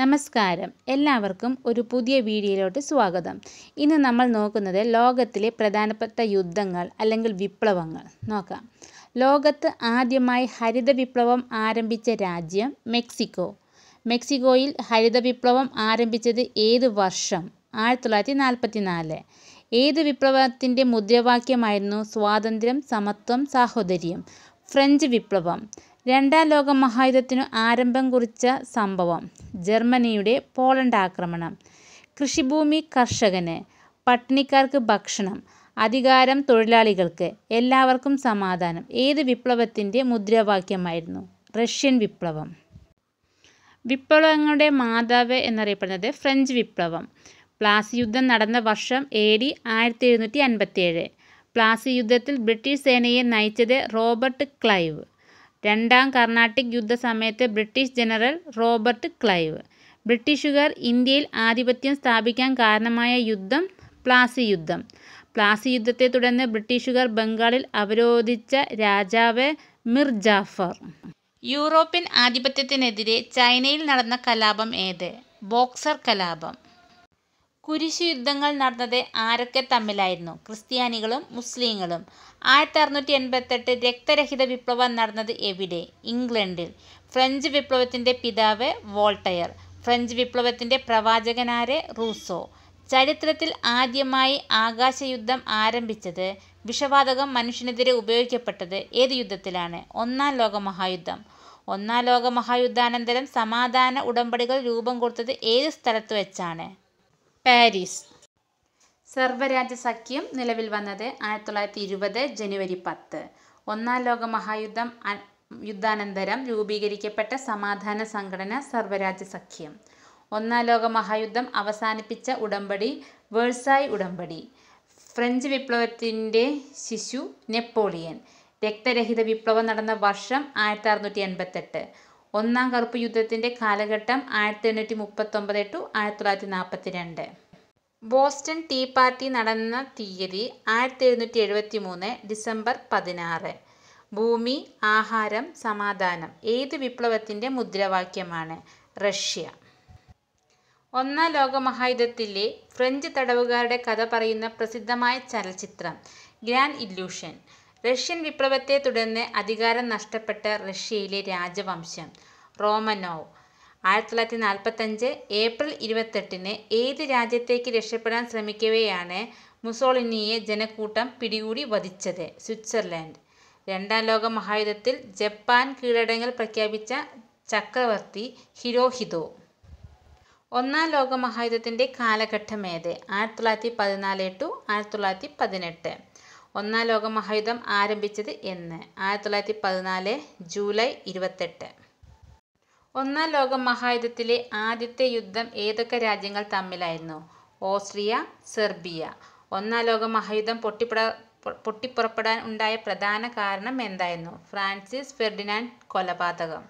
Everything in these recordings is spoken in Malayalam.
നമസ്കാരം. എല്ലാവർക്കും ഒരു പുതിയ വീഡിയോയിലോട്ട് സ്വാഗതം. ഇന്ന് നമ്മൾ നോക്കുന്നത് ലോകത്തിലെ പ്രധാനപ്പെട്ട യുദ്ധങ്ങൾ അല്ലെങ്കിൽ വിപ്ലവങ്ങൾ. നോക്കാം. ലോകത്ത് ആദ്യമായി ഹരിത വിപ്ലവം ആരംഭിച്ച രാജ്യം മെക്സിക്കോ. മെക്സിക്കോയിൽ ഹരിത വിപ്ലവം ആരംഭിച്ചത് ഏത് വർഷം? ആയിരത്തി തൊള്ളായിരത്തി നാൽപ്പത്തി നാല് ഏത് വിപ്ലവത്തിന്റെ മുദ്രാവാക്യമായിരുന്നു സ്വാതന്ത്ര്യം സമത്വം സാഹോദര്യം? ഫ്രഞ്ച് വിപ്ലവം. രണ്ടാം ലോക മഹായുദ്ധത്തിനു ആരംഭം കുറിച്ച സംഭവം. ജർമ്മനിയുടെ പോളണ്ട് ആക്രമണം. കൃഷിഭൂമി കർഷകന് പട്ടിണിക്കാർക്ക് ഭക്ഷണം അധികാരം തൊഴിലാളികൾക്ക് എല്ലാവർക്കും സമാധാനം. ഏത് വിപ്ലവത്തിന്റെ മുദ്രാവാക്യമായിരുന്നു? റഷ്യൻ വിപ്ലവം. വിപ്ലവങ്ങളുടെ മാതാവ് എന്നറിയപ്പെടുന്നത് ഫ്രഞ്ച് വിപ്ലവം. പ്ലാസി യുദ്ധം നടന്ന വർഷം എ ഡി ആയിരത്തി എഴുന്നൂറ്റി അൻപത്തിയേഴ്. പ്ലാസി യുദ്ധത്തിൽ ബ്രിട്ടീഷ് സേനയെ നയിച്ചത് റോബർട്ട് ക്ലൈവ്. രണ്ടാം കർണാട്ടിക് യുദ്ധ സമയത്ത് ബ്രിട്ടീഷ് ജനറൽ റോബർട്ട് ക്ലൈവ്. ബ്രിട്ടീഷുകാർ ഇന്ത്യയിൽ ആധിപത്യം സ്ഥാപിക്കാൻ കാരണമായ യുദ്ധം പ്ലാസി യുദ്ധം. പ്ലാസി യുദ്ധത്തെ തുടർന്ന് ബ്രിട്ടീഷുകാർ ബംഗാളിൽ അവരോധിച്ച രാജാവ് മിർ ജാഫർ. യൂറോപ്യൻ ആധിപത്യത്തിനെതിരെ ചൈനയിൽ നടന്ന കലാപം ഏത്? ബോക്സർ കലാപം. കുരിശു യുദ്ധങ്ങൾ നടന്നത് ആരൊക്കെ തമ്മിലായിരുന്നു? ക്രിസ്ത്യാനികളും മുസ്ലിങ്ങളും. ആയിരത്തി അറുന്നൂറ്റി എൺപത്തെട്ട് രക്തരഹിത വിപ്ലവം നടന്നത് എവിടെ? ഇംഗ്ലണ്ടിൽ. ഫ്രഞ്ച് വിപ്ലവത്തിന്റെ പിതാവ് വോൾട്ടയർ. ഫ്രഞ്ച് വിപ്ലവത്തിന്റെ പ്രവാചകനാരെ റൂസോ? ചരിത്രത്തിൽ ആദ്യമായി ആകാശയുദ്ധം ആരംഭിച്ചത് വിഷവാതകം മനുഷ്യനെതിരെ ഉപയോഗിക്കപ്പെട്ടത് ഏത് യുദ്ധത്തിലാണ്? ഒന്നാം ലോക മഹായുദ്ധം ഒന്നാം ലോക മഹായുദ്ധാനന്തരം സമാധാന ഉടമ്പടികൾ രൂപം കൊടുത്തത് ഏത് സ്ഥലത്ത് വെച്ചാണ്? പാരീസ്. സർവരാജ്യ സഖ്യം നിലവിൽ വന്നത് ആയിരത്തി തൊള്ളായിരത്തി ഇരുപത് ജനുവരി പത്ത്. ഒന്നാം ലോക മഹായുദ്ധം യുദ്ധാനന്തരം രൂപീകരിക്കപ്പെട്ട സമാധാന സംഘടന സർവരാജ്യ സഖ്യം ഒന്നാം ലോക മഹായുദ്ധം അവസാനിപ്പിച്ച ഉടമ്പടി വേഴ്സായ് ഉടമ്പടി. ഫ്രഞ്ച് വിപ്ലവത്തിന്റെ ശിശു നെപ്പോളിയൻ. രക്തരഹിത വിപ്ലവം നടന്ന വർഷം ആയിരത്തി അറുന്നൂറ്റി എൺപത്തെട്ട്. ഒന്നാം കറുപ്പ് യുദ്ധത്തിന്റെ കാലഘട്ടം ആയിരത്തി എണ്ണൂറ്റി മുപ്പത്തൊമ്പത് ടു ആയിരത്തി തൊള്ളായിരത്തി നാൽപ്പത്തി രണ്ട് ബോസ്റ്റൺ ടീ പാർട്ടി നടന്ന തീയതി ആയിരത്തി എഴുന്നൂറ്റി എഴുപത്തി മൂന്ന് ഡിസംബർ പതിനാറ്. ഭൂമി ആഹാരം സമാധാനം ഏത് വിപ്ലവത്തിന്റെ മുദ്രാവാക്യമാണ്? റഷ്യ. ഒന്നാം ലോക മഹായുദ്ധത്തിലെ ഫ്രഞ്ച് തടവുകാരുടെ കഥ പറയുന്ന പ്രസിദ്ധമായ ചലച്ചിത്രം ഗ്രാൻഡ് ഇല്യൂഷൻ. റഷ്യൻ വിപ്ലവത്തെ തുടർന്ന് അധികാരം നഷ്ടപ്പെട്ട റഷ്യയിലെ രാജവംശം റോമനോവ്. ആയിരത്തി തൊള്ളായിരത്തി നാൽപ്പത്തഞ്ച് ഏപ്രിൽ ഇരുപത്തെട്ടിന് ഏത് രാജ്യത്തേക്ക് രക്ഷപ്പെടാൻ ശ്രമിക്കവെയാണ് മുസോളിനിയെ ജനക്കൂട്ടം പിടികൂടി വധിച്ചത്? സ്വിറ്റ്സർലൻഡ്. രണ്ടാം ലോക മഹായുദ്ധത്തിൽ ജപ്പാൻ കീഴടങ്ങൽ പ്രഖ്യാപിച്ച ചക്രവർത്തി ഹിരോഹിതോ ഒന്നാം ലോക മഹായുദ്ധത്തിന്റെ കാലഘട്ടം ഏത്? ആയിരത്തി തൊള്ളായിരത്തി പതിനാല് ടു ആയിരത്തി തൊള്ളായിരത്തി പതിനെട്ട് ഒന്നാം ലോകമഹായുദ്ധം ആരംഭിച്ചത് എന്ന്. ആയിരത്തി തൊള്ളായിരത്തി പതിനാല് ജൂലൈ ഇരുപത്തെട്ട്. ഒന്നാം ലോക മഹായുദ്ധത്തിലെ ആദ്യത്തെ യുദ്ധം ഏതൊക്കെ രാജ്യങ്ങൾ തമ്മിലായിരുന്നു? Austria Serbia. ഒന്നാം ലോക മഹായുദ്ധം പൊട്ടിപ്പുറ പൊട്ടിപ്പുറപ്പെടാൻ ഉണ്ടായ പ്രധാന കാരണം എന്തായിരുന്നു? ഫ്രാൻസിസ് ഫെർഡിനാൻഡ് കൊലപാതകം.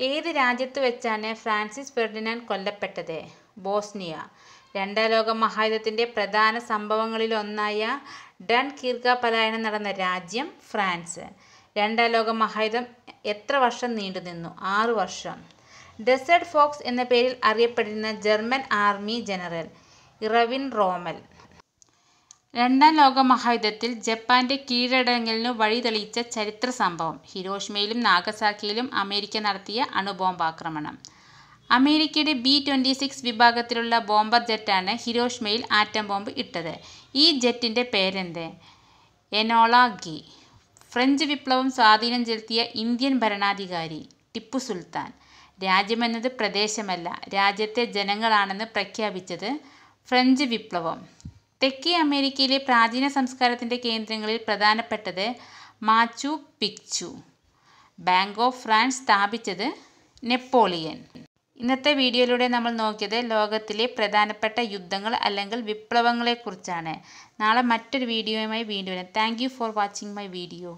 ഏത് രാജ്യത്ത് വെച്ചാണ് ഫ്രാൻസിസ് ഫെർഡിനാൻഡ് കൊല്ലപ്പെട്ടത്? ബോസ്നിയ. രണ്ടാം ലോക മഹായുദ്ധത്തിന്റെ പ്രധാന സംഭവങ്ങളിലൊന്നായ ഡൺ കീർഗ പലായനം നടന്ന രാജ്യം ഫ്രാൻസ്. രണ്ടാം ലോക മഹായുദ്ധം എത്ര വർഷം നീണ്ടുനിന്നു ആറു വർഷം. ഡെസേർട്ട് ഫോക്സ് എന്ന പേരിൽ അറിയപ്പെടുന്ന German army general Erwin Rommel. രണ്ടാം ലോക മഹായുദ്ധത്തിൽ ജപ്പാന്റെ കീഴടങ്ങലിന് വഴി തെളിയിച്ച ചരിത്ര സംഭവം. ഹിരോഷ്മയിലും നാഗസാക്കിയിലും അമേരിക്ക നടത്തിയ അണുബോംബാക്രമണം. അമേരിക്കയുടെ ബി ട്വന്റി സിക്സ് വിഭാഗത്തിലുള്ള ബോംബർ ജെറ്റാണ് ഹിരോഷ്മയിൽ ആറ്റം ബോംബ് ഇട്ടത്. ഈ ജെറ്റിന്റെ പേരെന്ത്? എനോള ഗി ഫ്രഞ്ച് വിപ്ലവം സ്വാധീനം ചെലുത്തിയ ഇന്ത്യൻ ഭരണാധികാരി ടിപ്പു സുൽത്താൻ. രാജ്യമെന്നത് പ്രദേശമല്ല രാജ്യത്തെ ജനങ്ങളാണെന്ന് പ്രഖ്യാപിച്ചത് ഫ്രഞ്ച് വിപ്ലവം. തെക്കേ അമേരിക്കയിലെ പ്രാചീന സംസ്കാരത്തിന്റെ കേന്ദ്രങ്ങളിൽ പ്രധാനപ്പെട്ടത് Machu Picchu. Bank of France സ്ഥാപിച്ചത് നെപ്പോളിയൻ. ഇന്നത്തെ വീഡിയോയിലൂടെ നമ്മൾ നോക്കിയത് ലോകത്തിലെ പ്രധാനപ്പെട്ട യുദ്ധങ്ങൾ അല്ലെങ്കിൽ വിപ്ലവങ്ങളെക്കുറിച്ചാണ്. നാളെ മറ്റൊരു വീഡിയോയുമായി വീണ്ടും വരാം. Thank for watching my video